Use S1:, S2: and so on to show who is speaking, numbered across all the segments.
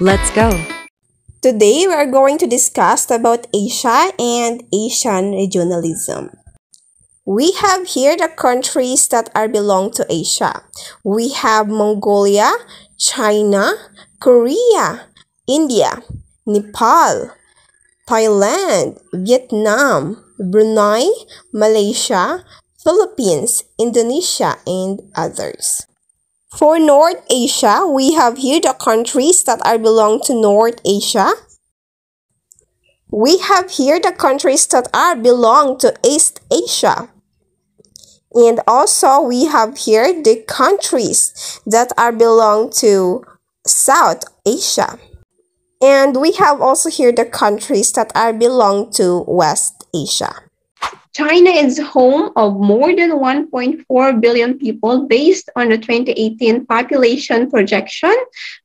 S1: Let's go!
S2: Today, we are going to discuss about Asia and Asian regionalism. We have here the countries that are belong to Asia. We have Mongolia, China, Korea, India, Nepal, Thailand, Vietnam, Brunei, Malaysia, Philippines, Indonesia, and others. For North Asia, we have here the countries that are belong to North Asia. We have here the countries that are belong to East Asia. And also we have here the countries that are belong to South Asia. And we have also here the countries that are belong to West Asia.
S3: China is home of more than 1.4 billion people based on the 2018 population projection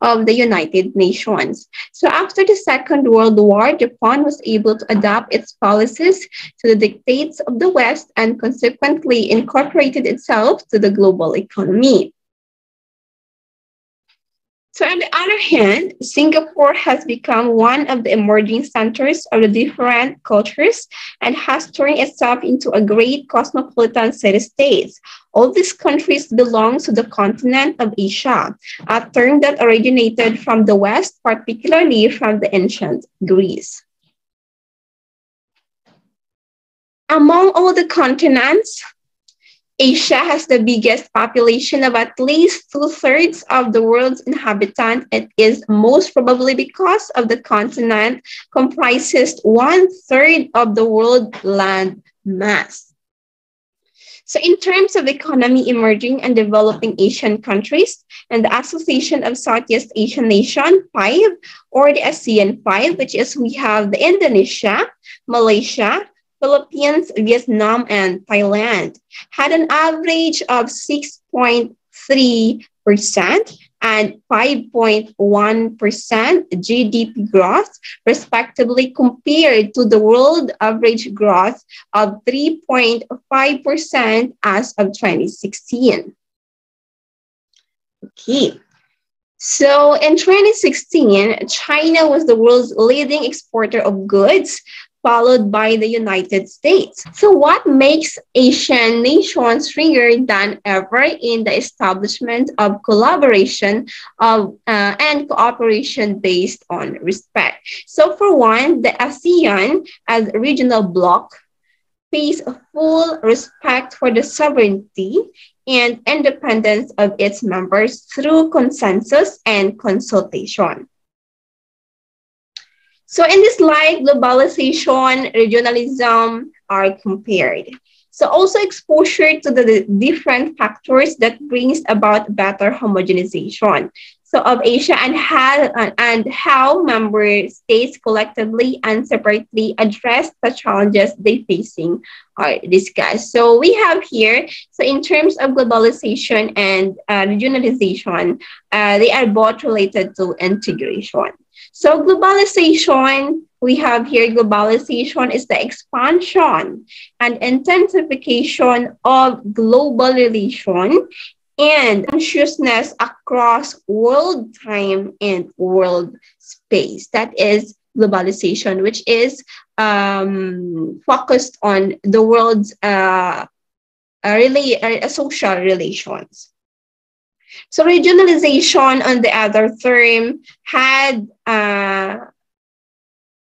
S3: of the United Nations. So after the Second World War, Japan was able to adapt its policies to the dictates of the West and consequently incorporated itself to the global economy. So on the other hand, Singapore has become one of the emerging centers of the different cultures and has turned itself into a great cosmopolitan city-state. All these countries belong to the continent of Asia, a term that originated from the West, particularly from the ancient Greece. Among all the continents, Asia has the biggest population of at least two thirds of the world's inhabitants. It is most probably because of the continent comprises one third of the world land mass. So in terms of economy, emerging and developing Asian countries and the Association of Southeast Asian Nation 5 or the ASEAN 5, which is we have the Indonesia, Malaysia, Philippines, Vietnam, and Thailand had an average of 6.3% and 5.1% GDP growth, respectively, compared to the world average growth of 3.5% as of 2016. Okay. So in 2016, China was the world's leading exporter of goods, followed by the United States. So, what makes Asian nations stronger than ever in the establishment of collaboration of, uh, and cooperation based on respect? So, for one, the ASEAN as a regional bloc pays full respect for the sovereignty and independence of its members through consensus and consultation. So in this slide, globalization, regionalism are compared. So also exposure to the different factors that brings about better homogenization. So of Asia and how, and how member states collectively and separately address the challenges they facing are discussed. So we have here, so in terms of globalization and uh, regionalization, uh, they are both related to integration. So globalization, we have here globalization is the expansion and intensification of global relation and consciousness across world time and world space. That is globalization, which is um, focused on the world's uh, uh, really, uh, social relations. So regionalization, on the other term, had, uh,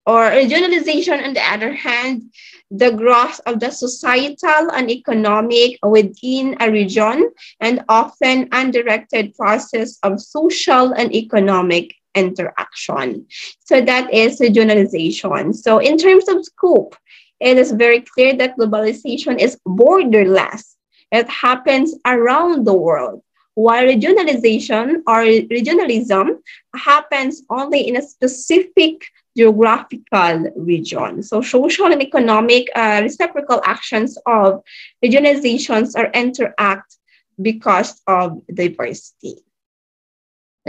S3: or regionalization, on the other hand, the growth of the societal and economic within a region and often undirected process of social and economic interaction. So that is regionalization. So in terms of scope, it is very clear that globalization is borderless. It happens around the world while regionalization or regionalism happens only in a specific geographical region. So social and economic uh, reciprocal actions of regionalizations are interact because of diversity.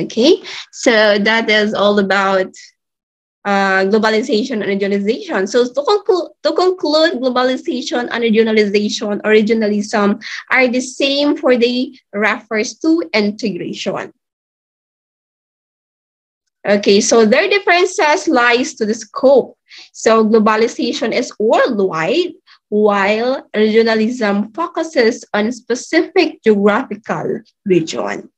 S3: Okay, so that is all about uh, globalization and regionalization. So to, conclu- to conclude, globalization and regionalization or regionalism are the same for the refers to integration. Okay, so their differences lies to the scope. So globalization is worldwide, while regionalism focuses on specific geographical region.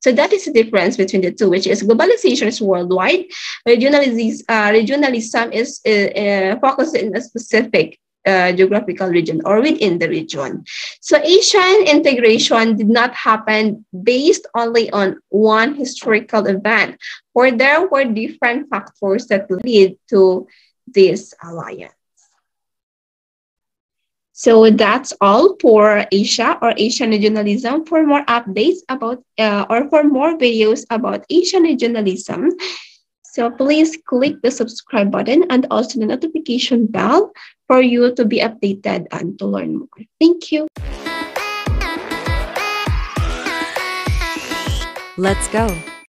S3: So that is the difference between the two, which is globalization is worldwide, regionalism, uh, regionalism is uh, uh, focused in a specific uh, geographical region or within the region. So Asian integration did not happen based only on one historical event, for there were different factors that lead to this alliance. So that's all for Asia or Asian regionalism. For more updates about uh, or for more videos about Asian regionalism, so please click the subscribe button and also the notification bell for you to be updated and to learn more. Thank you.
S1: Let's go.